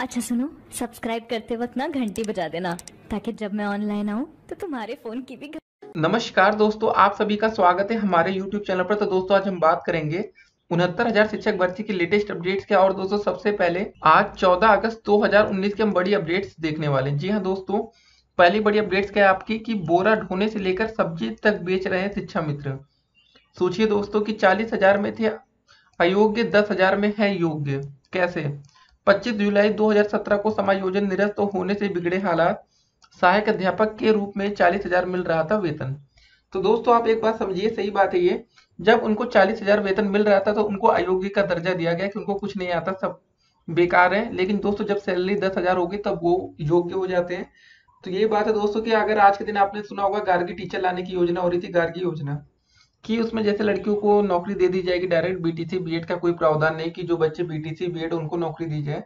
अच्छा सुनो सब्सक्राइब करते वक्त ना घंटी बजा देना, ताकि जब मैं ऑनलाइन आऊँ तो तुम्हारे फ़ोन की भी नमस्कार दोस्तों, आप सभी का स्वागत है हमारे YouTube चैनल पर। तो दोस्तों, आज हम बात करेंगे उनहत्तर हज़ार शिक्षक भर्ती की लेटेस्ट अपडेट्स क्या और दोस्तों, सबसे पहले, आज 14 अगस्त 2019 के हम बड़ी अपडेट्स देखने वाले जी हाँ दोस्तों, पहली बड़ी अपडेट्स क्या है आपकी? कि बोरा ढोने से लेकर सब्ज़ी तक बेच रहे हैं शिक्षा मित्र। सोचिए दोस्तों, कि चालीस हज़ार में थे, अयोग्य दस हज़ार में है योग्य। कैसे? 25 जुलाई 2017 को समायोजन निरस्त होने से बिगड़े हालात, सहायक अध्यापक के रूप में चालीस हज़ार मिल रहा था वेतन। तो दोस्तों, आप एक बात समझिए, सही बात है ये। जब उनको चालीस हज़ार वेतन मिल रहा था तो उनको अयोग्य का दर्जा दिया गया कि उनको कुछ नहीं आता, सब बेकार है। लेकिन दोस्तों, जब सैलरी दस हज़ार होगी, तब वो योग्य हो जाते हैं। तो ये बात है दोस्तों कि अगर आज के दिन आपने सुना होगा, गार्गी टीचर लाने की योजना हो रही थी, गार्गी योजना। कि उसमें जैसे लड़कियों को नौकरी दे दी जाएगी डायरेक्ट बीटीसी बीएड का कोई प्रावधान नहीं कि जो बच्चे बीटीसी बीएड उनको नौकरी दी जाए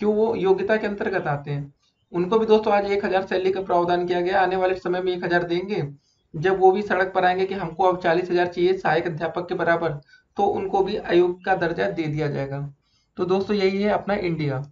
क्यों वो योग्यता के अंतर्गत आते हैं। उनको भी दोस्तों आज एक हज़ार सैलरी का प्रावधान किया गया, आने वाले समय में एक हज़ार देंगे। जब वो भी सड़क पर आएँगे कि हमको अब चालीस हज़ार चाहिए सहायक अध्यापक के बराबर तो उनको भी आयोग का दर्जा दे दिया जाएगा। तो दोस्तों यही है अपना इंडिया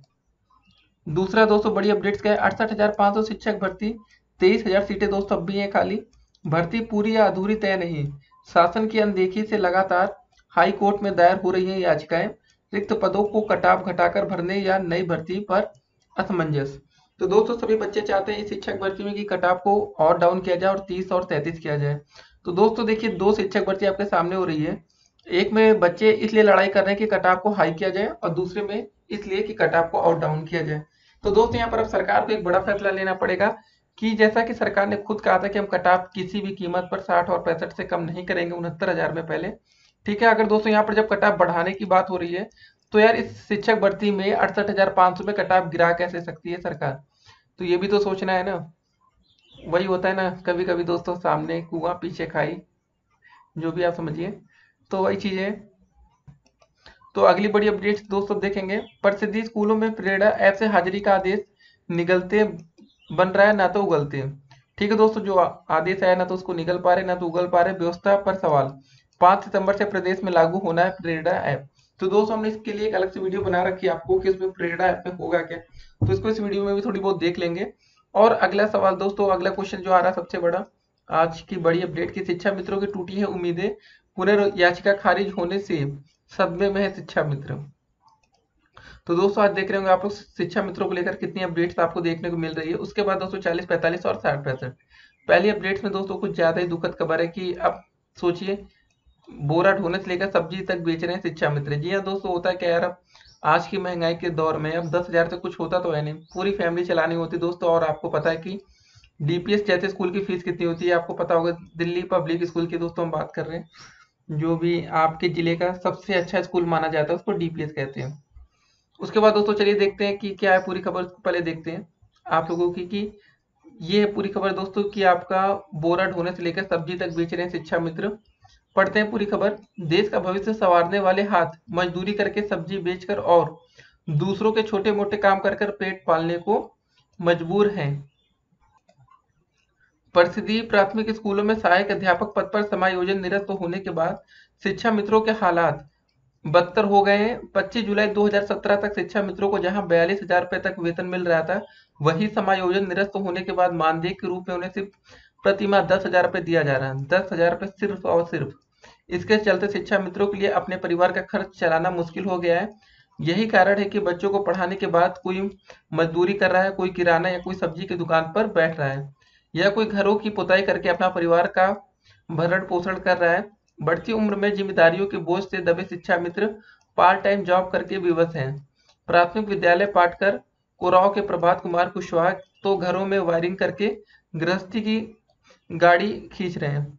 दूसरा दोस्तों बड़ी अपडेट्स क्या है? अड़सठ हज़ार सौ शिक्षक भर्ती, तेईस हज़ार सीटें दोस्तों अब भी हैं खाली। भर्ती पूरी या अधूरी तय नहीं। शासन की अनदेखी से लगातार हाई कोर्ट में दायर हो रही है याचिकाएँ। रिक्त पदों को कटाव घटाकर भरने या नई भर्ती पर असमंजस। तो दोस्तों, सभी बच्चे चाहते हैं शिक्षक भर्ती में कि कटाव को और डाउन किया जाए और तीस और तैतीस किया जाए। तो दोस्तों, देखिए, दो शिक्षक भर्ती आपके सामने हो रही है। एक में बच्चे इसलिए लड़ाई कर रहे हैं कि कटाव को हाई किया जाए और दूसरे में इसलिए कि कटाव को और डाउन किया जाए। तो दोस्तों, यहाँ पर अब सरकार को एक बड़ा फैसला लेना पड़ेगा कि जैसा कि सरकार ने खुद कहा था कि हम कटाव किसी भी कीमत पर साठ और पैंसठ से कम नहीं करेंगे, उनहत्तर हज़ार में पहले। ठीक है, अगर दोस्तों यहाँ पर जब कटाव बढ़ाने की बात हो रही है तो यार इस शिक्षक भर्ती में अड़सठ हज़ार पाँच सौ में कटाव गिरा कैसे सकती है सरकार? तो ये भी तो सोचना है ना। वही होता है ना कभी कभी दोस्तों सामने कुआँ पीछे खाई, जो भी आप समझिए। तो वही चीज़ तो अगली बड़ी अपडेट्स दोस्तों देखेंगे। प्रसिद्धि स्कूलों में प्रेरणा ऐप से हाजिरी का आदेश निगलते बन रहा है, ना तो उगलते ठीक है दोस्तों, जो आदेश आया, ना तो उसको निकल पा रहे, ना तो उगल पा रहे, व्यवस्था पर सवाल। पाँच सितंबर से प्रदेश में लागू होना है प्रेरणा ऐप। तो दोस्तों, हमने इसके लिए एक अलग से वीडियो बना रखी है आपको कि इसमें प्रेरणा ऐप में होगा क्या। तो इसको इस वीडियो में भी थोड़ी बहुत देख लेंगे। और अगला सवाल दोस्तों, अगला क्वेश्चन जो आ रहा सबसे बड़ा, आज की बड़ी अपडेट की। शिक्षा मित्रों की टूटी है उम्मीदें, पुनर्याचिका खारिज होने से सदमे में है शिक्षा मित्र। तो दोस्तों, आज देख रहे होंगे आप लोग शिक्षा मित्रों को लेकर कितनी अपडेट्स आपको देखने को मिल रही है। उसके बाद दोस्तों चालीस, पैंतालीस और साठ पैंसठ पहली अपडेट्स में दोस्तों कुछ ज़्यादा ही दुखद खबर है कि अब सोचिए, बोरा ढोने से लेकर सब्ज़ी तक बेच रहे हैं शिक्षा मित्र। जी हाँ दोस्तों, होता है क्या यार, अब आज की महँगाई के दौर में अब दस हज़ार से कुछ होता तो है नहीं। पूरी फैमिली चलानी होती दोस्तों, और आपको पता है कि डीपीएस जैसे स्कूल की फ़ीस कितनी होती है। आपको पता होगा, दिल्ली पब्लिक स्कूल की दोस्तों हम बात कर रहे हैं, जो भी आपके ज़िले का सबसे अच्छा स्कूल माना जाता है, उसको डीपीएस कहते हैं। उसके बाद दोस्तों चलिए देखते हैं कि क्या है पूरी खबर पहले देखते हैं आप लोगों की कि ये है पूरी खबर दोस्तों कि आपका बोरा ढोने से लेकर सब्ज़ी तक बेच रहे हैं शिक्षा मित्र। पढ़ते हैं पूरी खबर। देश का भविष्य संवारने वाले हाथ, मजदूरी करके सब्ज़ी बेचकर और दूसरों के छोटे मोटे काम कर कर पेट पालने को मजबूर हैं। परिषदीय प्राथमिक स्कूलों में सहायक अध्यापक पद पर समायोजन निरस्त होने के बाद शिक्षा मित्रों के हालात बदतर हो गए हैं। 25 जुलाई 2017 तक शिक्षा मित्रों को जहाँ बयालीस हज़ार रुपए तक वेतन मिल रहा था, वही समायोजन निरस्त होने के बाद मानदेय के रूप में उन्हें सिर्फ़ प्रतिमा दस हज़ार रुपए दिया जा रहा है। दस हज़ार रुपए सिर्फ़ और सिर्फ़। इसके चलते शिक्षा मित्रों के लिए अपने परिवार का खर्च चलाना मुश्किल हो गया है। यही कारण है कि बच्चों को पढ़ाने के बाद कोई मजदूरी कर रहा है, कोई किराना या कोई सब्ज़ी की दुकान पर बैठ रहा है या कोई घरों की पुताई करके अपना परिवार का भरण पोषण कर रहा है। बढ़ती उम्र में जिम्मेदारियों के बोझ से दबे शिक्षा मित्र पार्ट टाइम जॉब करके विवश हैं। प्राथमिक विद्यालय पाटकर कोराव के प्रभात कुमार कुशवाहा तो घरों में वायरिंग करके गृहस्थी की गाड़ी खींच रहे हैं।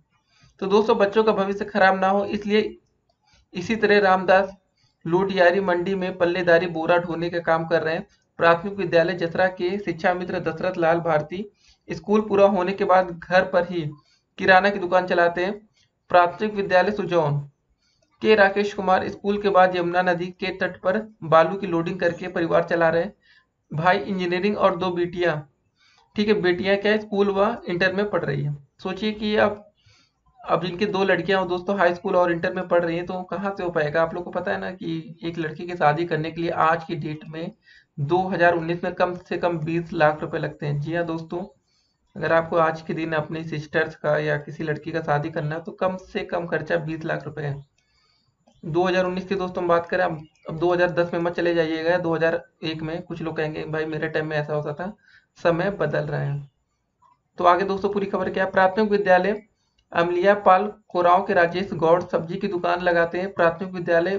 तो दोस्तों, बच्चों का भविष्य खराब ना हो, इसलिए इसी तरह रामदास लूटियारी मंडी में पल्लेदारी बोरा ढोने का काम कर रहे हैं। प्राथमिक विद्यालय जसरा के शिक्षा मित्र दशरथ लाल भारती स्कूल पूरा होने के बाद घर पर ही किराना की दुकान चलाते हैं। प्राथमिक विद्यालय सुजौन। के राकेश कुमार स्कूल के बाद यमुना नदी के तट पर बालू की लोडिंग करके परिवार चला रहे। भाई इंजीनियरिंग और दो बेटियाँ। ठीक है, बेटियाँ क्या स्कूल व इंटर में पढ़ रही है। सोचिए कि अब अब जिनकी दो लड़कियाँ हो, दोस्तों हाई स्कूल और इंटर में पढ़ रही हैं तो कहाँ से हो पाएगा? आप लोग को पता है ना कि एक लड़की की शादी करने के लिए आज की डेट में 2019 में कम से कम 20 लाख रुपए लगते हैं। जी हाँ दोस्तों अगर आपको आज के दिन अपनी सिस्टर्स का या किसी लड़की का शादी करना है तो कम से कम खर्चा 20 लाख रुपए है। 2019 की दोस्तों बात करें, अब अब 2010 में मत चले जाइएगा 2001 में कुछ लोग कहेंगे, भाई, मेरे टाइम में ऐसा होता था, समय बदल रहे हैं। तो आगे दोस्तों, पूरी खबर क्या प्राथमिक विद्यालय अमलिया पाल कोराव के राजेश गौड़ सब्ज़ी की दुकान लगाते हैं। प्राथमिक विद्यालय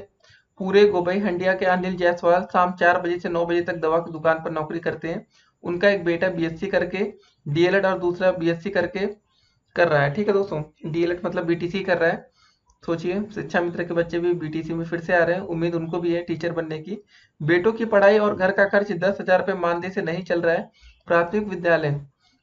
पूरे गोबई हंडिया के अनिल जायसवाल शाम चार बजे से नौ बजे तक दवा की दुकान पर नौकरी करते हैं। उनका एक बेटा बीएससी करके डीएलएड और दूसरा बीएससी करके कर रहा है। ठीक है दोस्तों? डीएलएड मतलब बीटीसी कर रहा है। सोचिए, शिक्षा मित्र के बच्चे भी बीटीसी में फिर से आ रहे हैं। उम्मीद उनको भी है टीचर बनने की। बेटों की पढ़ाई और घर का खर्च दस हज़ार रुपये मानदेय से नहीं चल रहा है। प्राथमिक विद्यालय।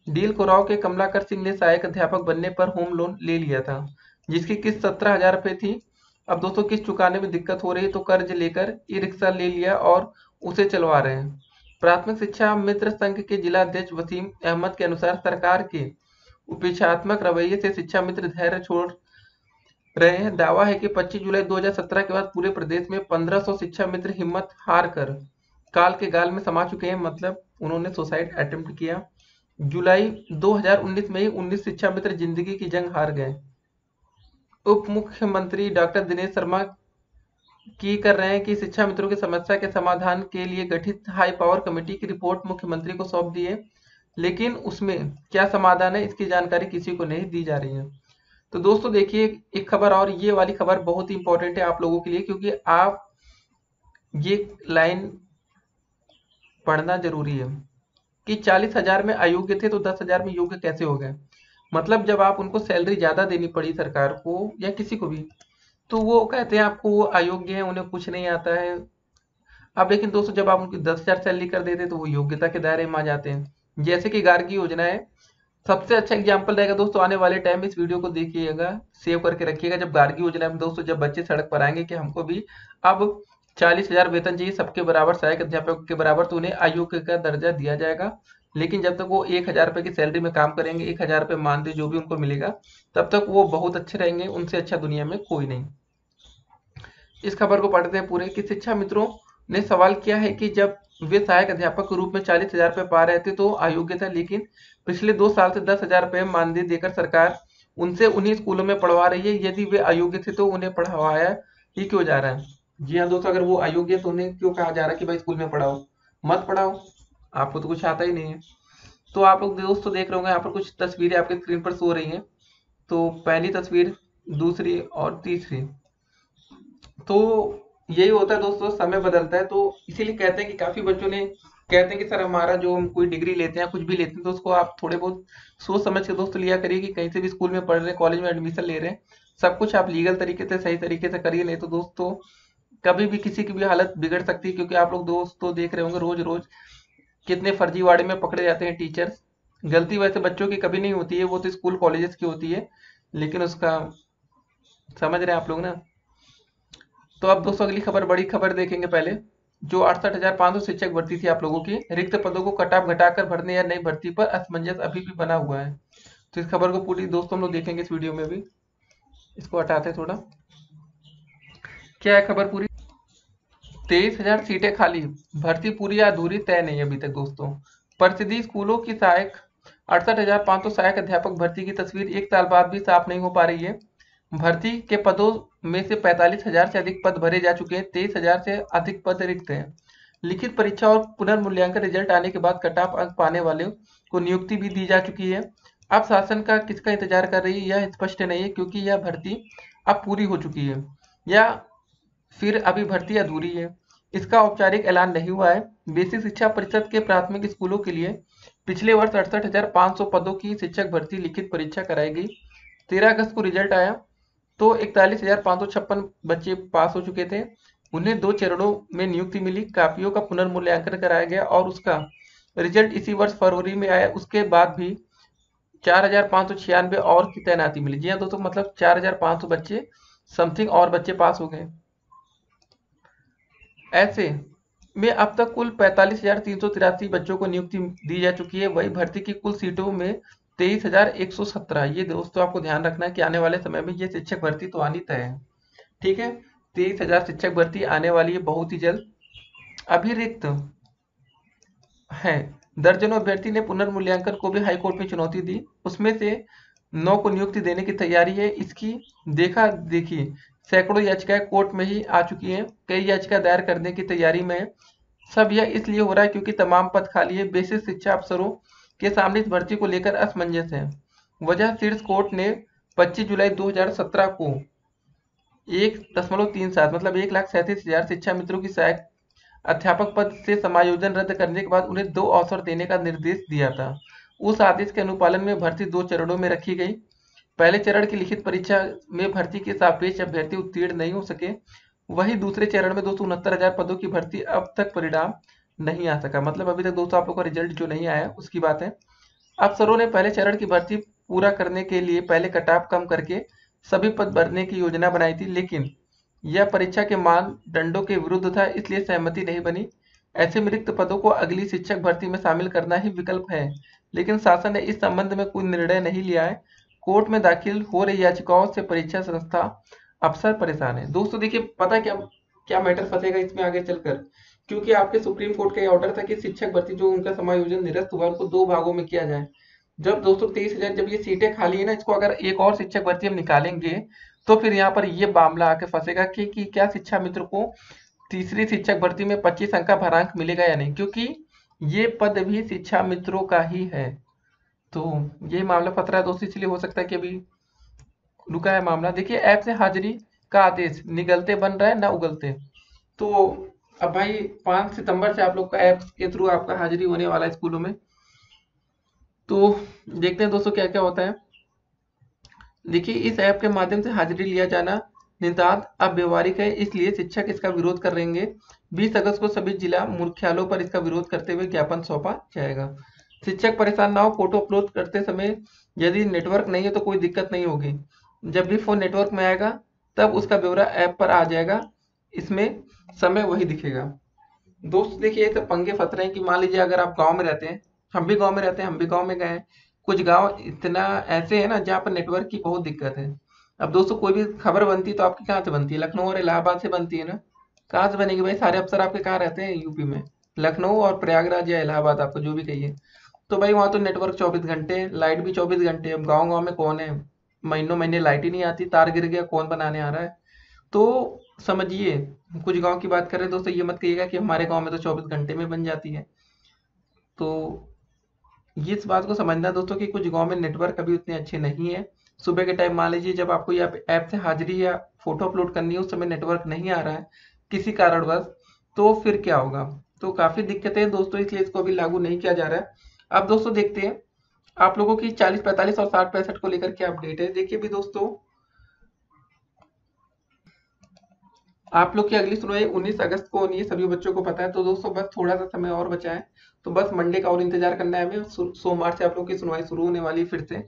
डील कोराव के कमलाकर सिंह ने सहायक अध्यापक बनने पर होम लोन ले लिया था, जिसकी किस्त सत्रह हज़ार रुपये थी। अब दोस्तों, किस्त चुकाने में दिक्कत हो रही है तो कर्ज लेकर ई रिक्शा ले लिया और उसे चलवा रहे हैं। प्राथमिक शिक्षा मित्र संघ के जिला अध्यक्ष वसीम अहमद के अनुसार सरकार के उपेक्षात्मक रवैये से शिक्षा मित्र धैर्य छोड़ रहे हैं। दावा है कि 25 जुलाई 2017 के बाद पूरे प्रदेश में 1500 शिक्षा मित्र हिम्मत हार कर काल के गाल में समा चुके हैं। मतलब उन्होंने सुसाइड अटेम्प्ट किया। जुलाई 2019 में ही 19 शिक्षा मित्र ज़िंदगी की जंग हार गए। उप मुख्यमंत्री डॉक्टर दिनेश शर्मा की कर रहे हैं कि शिक्षा मित्रों की समस्या के समाधान के लिए गठित हाई पावर कमेटी की रिपोर्ट मुख्यमंत्री को सौंप दी है। लेकिन उसमें क्या समाधान है, इसकी जानकारी किसी को नहीं दी जा रही है। तो दोस्तों, देखिए, एक खबर और, ये वाली खबर बहुत ही इंपॉर्टेंट है आप लोगों के लिए, क्योंकि आप ये लाइन पढ़ना ज़रूरी है कि चालीस हज़ार में अयोग्य थे तो दस हज़ार में योग्य कैसे हो गए? मतलब जब आप उनको सैलरी ज़्यादा देनी पड़ी सरकार को या किसी को भी तो वो कहते हैं, आपको वो अयोग्य है, उन्हें कुछ नहीं आता है। अब लेकिन दोस्तों, जब आप उनकी दस हज़ार सैलरी कर देते तो वो योग्यता के दायरे में आ जाते हैं। जैसे कि गार्गी योजना है। सबसे अच्छा एग्ज़ाम्पल रहेगा दोस्तों, आने वाले टाइम में इस वीडियो को देखिएगा सेव करके रखिएगा। जब गार्गी योजना में दोस्तों, जब बच्चे सड़क पर आएँगे कि हमको भी अब चालीस हज़ार वेतन चाहिए, सबके बराबर सहायक अध्यापक के बराबर तो उन्हें अयोग्य का दर्जा दिया जाएगा। लेकिन जब तक वो एक हज़ार रुपए की सैलरी में काम करेंगे, एक हज़ार रुपये मानदेय जो भी उनको मिलेगा, तब तक वो बहुत अच्छे रहेंगे, उनसे अच्छा दुनिया में कोई नहीं। इस खबर को पढ़ते हैं पूरे कि शिक्षा मित्रों ने सवाल किया है कि जब वे सहायक अध्यापक के रूप में चालीस हज़ार रुपये पा रहे थे तो अयोग्य था, लेकिन पिछले दो साल से दस हज़ार रुपये मानदेय देकर सरकार उनसे उन्हीं स्कूलों में पढ़वा रही है। यदि वे अयोग्य थे तो उन्हें पढ़वाया ही क्यों जा रहा है? जी हाँ दोस्तों, अगर वो अयोग्य तो उन्हें क्यों कहा जा रहा है कि भाई स्कूल में पढ़ाओ? मत पढ़ाओ। आपको तो कुछ आता ही नहीं है। तो आप लोग दोस्तों देख रहे होंगे, यहाँ पर कुछ तस्वीरें आपके स्क्रीन पर सो रही हैं। तो पहली तस्वीर, दूसरी और तीसरी। तो यही होता है दोस्तों, समय बदलता है। तो इसीलिए कहते हैं कि काफ़ी बच्चों ने, कहते हैं कि सर हमारा जो हम कोई डिग्री लेते हैं, कुछ भी लेते हैं तो उसको आप थोड़े बहुत सोच समझ के दोस्तों लिया करिए कि कहीं से भी स्कूल में पढ़ रहे हैं कॉलेज में एडमिशन ले रहे हैं। सब कुछ आप लीगल तरीके से, सही तरीके से करिए, नहीं तो दोस्तों कभी भी किसी की भी हालत बिगड़ सकती है, क्योंकि आप लोग दोस्तों देख रहे होंगे रोज रोज कितने फर्जीवाड़े में पकड़े जाते हैं टीचर्स गलती वैसे बच्चों की कभी नहीं होती है, वो तो स्कूल कॉलेजेस की होती है, लेकिन उसका समझ रहे हैं आप लोग ना? तो अब दोस्तों अगली खबर, बड़ी खबर देखेंगे पहले, जो अड़सठ हज़ार पाँच सौ शिक्षक भर्ती थी आप लोगों की, रिक्त पदों को कटाप घटाकर भरने या नई भर्ती पर असमंजस अभी भी बना हुआ है। तो इस खबर को पूरी दोस्तों हम लोग देखेंगे इस वीडियो में भी, इसको हटाते थोड़ा। क्या है खबर पूरी? तेईस हज़ार सीटें खाली। भर्ती पूरी या अधूरी तय नहीं अभी तक, दोस्तों। परिषदीय स्कूलों की सहायक, अड़सठ हज़ार पाँच सौ सहायक अध्यापक भर्ती की तस्वीर एक साल बाद भी साफ़ नहीं हो पा रही है। भर्ती के पदों में से पैंतालीस हज़ार से अधिक पद भरे जा चुके हैं, तेईस हज़ार से अधिक पद रिक्त हैं। लिखित परीक्षा और पुनर्मूल्यांकन रिज़ल्ट आने के बाद कटाप अंक पाने वाले को नियुक्ति भी दी जा चुकी है। अब शासन का किसका इंतज़ार कर रही है, यह स्पष्ट नहीं है, क्योंकि यह भर्ती अब पूरी हो चुकी है। या फिर अभी भर्ती अधूरी है। इसका औपचारिक ऐलान नहीं हुआ है। बेसिक शिक्षा परिषद के प्राथमिक स्कूलों के लिए पिछले वर्ष अड़सठ हज़ार सौ पदों की शिक्षक भर्ती लिखित परीक्षा कराई गई। तेरह अगस्त को रिज़ल्ट आया तो इकतालीस हज़ार सौ छप्पन बच्चे पास हो चुके थे। उन्हें दो चरणों में नियुक्ति मिली, कापियों का पुनर्मूल्यांकन कराया गया और उसका रिज़ल्ट इसी वर्ष फरवरी में आया। उसके बाद भी चार हज़ार पाँच सौ छियानवे और की तैनाती मिली। जी हाँ दोस्तों मतलब चार हज़ार पाँच सौ बच्चे, समथिंग और बच्चे पास हो गए। ऐसे में अब तक कुल पैंतालीस बच्चों को नियुक्ति दी जा चुकी है। वही भर्ती की कुल सीटों में तेईस हज़ार एक सौ सत्रह। ये दोस्तों आपको ध्यान रखना है कि आने वाले समय में ये शिक्षक भर्ती तो आनी तय है। ठीक है? तेईस हज़ार शिक्षक भर्ती आने वाली है बहुत ही जल्द। अभी रिक्त है। दर्जनों अभ्यर्थी ने पुनर्मूल्यांकन को भी हाईकोर्ट में चुनौती दी। उसमें से नौ को नियुक्ति देने की तैयारी है। इसकी देखा देखी सैकड़ों याचिकाएँ कोर्ट में ही आ चुकी हैं। कई याचिका दायर करने की तैयारी में है। सब यह इसलिए हो रहा है क्योंकि तमाम पद खाली है। बेसिक शिक्षा अफसरों के सामने इस भर्ती को लेकर असमंजस है। वजह शीर्ष कोर्ट ने 25 जुलाई 2017 को एक दशमलव तीन सात मतलब एक लाख सैंतीस हज़ार शिक्षा मित्रों की सहायक अध्यापक पद से समायोजन रद्द करने के बाद उन्हें दो अवसर देने का निर्देश दिया था। उस आदेश के अनुपालन में भर्ती दो चरणों में रखी गई। पहले चरण की लिखित परीक्षा में भर्ती के सापेक्ष अभ्यर्थी उत्तीर्ण नहीं हो सके, वही दूसरे चरण में दो हज़ार पदों की भर्ती अब तक परिणाम नहीं आ सका। मतलब अभी तक दोस्तों आप लोग का रिज़ल्ट जो नहीं आया, उसकी बात है। अफसरों ने पहले चरण की भर्ती पूरा करने के लिए पहले कटाव कम करके सभी पद भरने की योजना बनाई थी, लेकिन यह परीक्षा के मानदंडों के विरुद्ध था, इसलिए सहमति नहीं बनी। ऐसे में रिक्त पदों को अगली शिक्षक भर्ती में शामिल करना ही विकल्प है, लेकिन शासन ने इस संबंध में कोई निर्णय नहीं लिया है। कोर्ट में दाखिल हो रही याचिकाओं से परीक्षा संस्था अफसर परेशान है। दोस्तों देखिए पता क्या क्या मैटर फंसेगा इसमें आगे चलकर? क्योंकि आपके सुप्रीम कोर्ट का ऑर्डर था कि शिक्षक भर्ती जो उनका समायोजन निरस्त हुआ उनको दो भागों में किया जाए। जब दोस्तों तेईस हज़ार जब ये सीटें खाली है ना इसको अगर एक और शिक्षक भर्ती हम निकालेंगे तो फिर यहाँ पर ये मामला आके फंसेगा कि, कि क्या शिक्षा मित्र को तीसरी शिक्षक भर्ती में पच्चीस अंक का भरांक मिलेगा या नहीं? क्योंकि ये पद भी शिक्षा मित्रों का ही है। तो ये मामला रहा है दोस्तों, इसलिए हो सकता है कि अभी रुका है मामला। देखिए, ऐप से हाजिरी का आदेश निगलते बन रहा है, ना उगलते। तो अब भाई, पाँच सितंबर से आप लोग का ऐप के थ्रू आपका हाजिरी होने वाला है स्कूलों में। तो देखते हैं दोस्तों क्या क्या होता है। देखिए, इस ऐप के माध्यम से हाजिरी लिया जाना नितांत अब व्यवहारिक है, इसलिए शिक्षक इसका विरोध कर करेंगे। 20 अगस्त को सभी जिला मुख्यालयों पर इसका विरोध करते हुए ज्ञापन सौंपा जाएगा। शिक्षक परेशान ना हो फ़ोटो अपलोड करते समय यदि नेटवर्क नहीं है तो कोई दिक्कत नहीं होगी। जब भी फ़ोन नेटवर्क में आएगा, तब उसका ब्यौरा ऐप पर आ जाएगा। इसमें समय वही दिखेगा। दोस्त, देखिए तो पंगे फंस रहे हैं कि मान लीजिए अगर आप गाँव में रहते हैं, हम भी गाँव में रहते हैं, हम भी गाँव में गए कुछ गाँव इतना ऐसे है ना, जहाँ पर नेटवर्क की बहुत दिक्कत है। अब दोस्तों, कोई भी खबर बनती है तो आपकी कहाँ से बनती है? लखनऊ और इलाहाबाद से बनती है ना? कहाँ से बनेगी भाई? सारे अफसर आपके कहाँ रहते हैं? यूपी में। लखनऊ और प्रयागराज या इलाहाबाद, आपको जो भी कहिए। तो भाई वहाँ तो नेटवर्क चौबीस घंटे लाइट भी चौबीस घंटे, अब गाँव गाँव में कौन है? महीनों महीने लाइट ही नहीं आती, तार गिर गया, कौन बनाने आ रहा है? तो समझिए, कुछ गाँव की बात करें, दोस्तों, ये मत कहिएगा कि हमारे गाँव में तो 24 घंटे में बन जाती है। तो ये इस बात को समझना दोस्तों कि कुछ गाँव में नेटवर्क अभी उतने अच्छे नहीं है। सुबह के टाइम मान लीजिए जब आपको ये ऐप से हाजिरी या फ़ोटो अपलोड करनी है, उस समय नेटवर्क नहीं आ रहा है, किसी कारणवश तो फिर क्या होगा? तो काफ़ी दिक्कतें दोस्तों, इसलिए इसको अभी लागू नहीं किया जा रहा है। अब दोस्तों देखते हैं। आप लोगों की चालीस, पैंतालीस और साठ, पैंसठ को लेकर क्या अपडेट है? देखिए भी दोस्तों। आप लोग की अगली सुनवाई 19 अगस्त को होनी है, सभी बच्चों को पता है। तो दोस्तों बस थोड़ा सा समय और बचा है तो बस मंडे का और इंतज़ार करना है हमें। सोमवार से आप लोग की सुनवाई शुरू होने वाली है फिर से।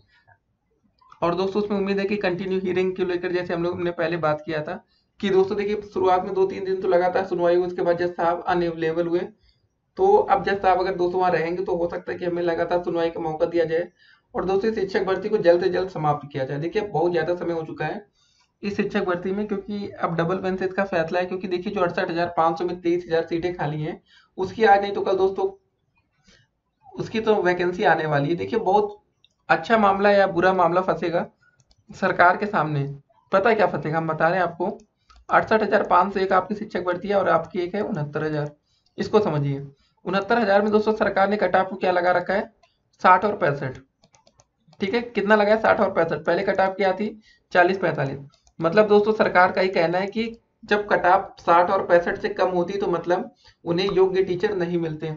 और दोस्तों उसमें उम्मीद है कि कंटिन्यू हियरिंग को लेकर जैसे हम लोग ने पहले बात किया था। कि दोस्तों देखिए, शुरुआत में दो तीन दिन तो लगातार सुनवाई हुई, उसके बाद जज साहब अनअवेलेबल हुए। तो अब जज साहब अगर दोस्तों वहाँ रहेंगे तो हो सकता है कि हमें लगातार सुनवाई का मौका दिया जाए और दोस्तों शिक्षक भर्ती को जल्द से जल्द समाप्त किया जाए। देखिए बहुत ज़्यादा समय हो चुका है इस शिक्षक भर्ती में क्योंकि अब डबल बेंचेस का फैसला है क्योंकि देखिए जो अड़सठ हज़ार पाँच सौ में तेईस हज़ार सीटें खाली हैं, उसकी आज नहीं तो कल दोस्तों, उसकी तो वैकेंसी आने वाली है। देखिए, बहुत अच्छा मामला या बुरा मामला फंसेगा सरकार के सामने। पता क्या फंसेगा? हम बता रहे हैं आपको। अड़सठ हज़ार पाँच सौ एक आपकी शिक्षक भर्ती है और आपकी एक है उनहत्तर हज़ार। इसको समझिए। उनहत्तर हज़ार में दोस्तों सरकार ने कटाप को क्या लगा रखा है? साठ और पैंसठ। ठीक है? कितना लगा है? साठ और पैंसठ। पहले कटाप क्या थी? चालीस पैंतालीस। मतलब दोस्तों, सरकार का ही कहना है कि जब कटाप साठ और पैंसठ से कम होती तो मतलब उन्हें योग्य टीचर नहीं मिलते।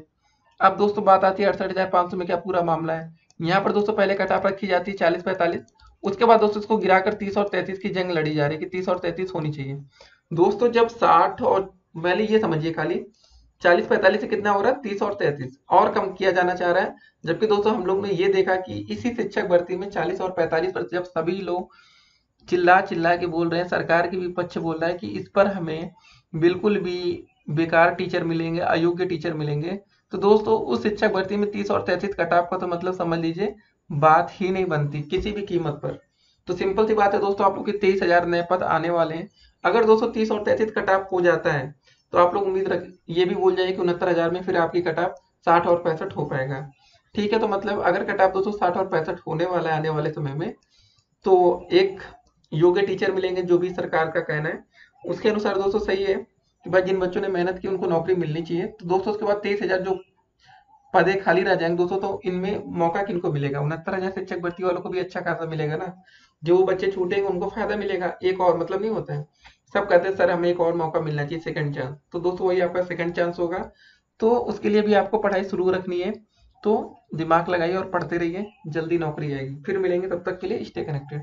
अब दोस्तों, बात आती है अड़सठ में क्या पूरा मामला है? यहाँ पर दोस्तों, पहले कटाप रखी जाती है चालीस पैंतालीस। उसके बाद दोस्तों, इसको गिराकर तीस और तैतीस की जंग लड़ी जा रही है कि तीस और तैतीस होनी चाहिए। दोस्तों, जब साठ और, पहले ये समझिए खाली चालीस पैंतालीस से कितना हो रहा है? तीस और तैतीस। और कम किया जाना चाह रहा है। जबकि दोस्तों, हम लोग ने ये देखा कि इसी शिक्षक भर्ती में चालीस और पैंतालीस पर जब सभी लोग चिल्ला चिल्ला के बोल रहे हैं, सरकार के विपक्ष बोल रहा है कि इस पर हमें बिल्कुल भी बेकार टीचर मिलेंगे, अयोग्य टीचर मिलेंगे। तो दोस्तों, उस शिक्षक भर्ती में तीस और तैतीस कटाप का तो मतलब समझ लीजिए, बात ही नहीं बनती किसी भी कीमत पर। तो सिंपल सी बात है दोस्तों, आप लोग के तेईस हज़ार नए पद आने वाले हैं। अगर दोस्तों तीस और तैतीस कट ऑफ़ हो जाता है तो आप लोग उम्मीद रख, ये भी बोल जाइए कि उनहत्तर हज़ार में फिर आपकी कट ऑफ़ साठ और पैंसठ हो पाएगा। ठीक है तो मतलब अगर कट ऑफ़ दोस्तों साठ और पैंसठ होने वाला है आने वाले समय में तो एक योग्य टीचर मिलेंगे जो भी सरकार का कहना है। उसके अनुसार दोस्तों सही है कि भाई जिन बच्चों ने मेहनत की उनको नौकरी मिलनी चाहिए। तो दोस्तों उसके बाद तेईस हज़ार जो पदे खाली रह जाएँगे दोस्तों तो इनमें मौका किनको मिलेगा? उनहत्तर हज़ार शिक्षक भर्ती वालों को भी अच्छा खासा मिलेगा ना। जो बच्चे छूटेंगे उनको फ़ायदा मिलेगा। एक और मतलब नहीं होता है। सब कहते हैं, सर, हमें एक और मौका मिलना चाहिए सेकंड चांस तो दोस्तों, वही आपका सेकंड चांस होगा। तो उसके लिए भी आपको पढ़ाई शुरू रखनी है। तो दिमाग लगाइए और पढ़ते रहिए, जल्दी नौकरी आएगी। फिर मिलेंगे, तब तक के लिए स्टे कनेक्टेड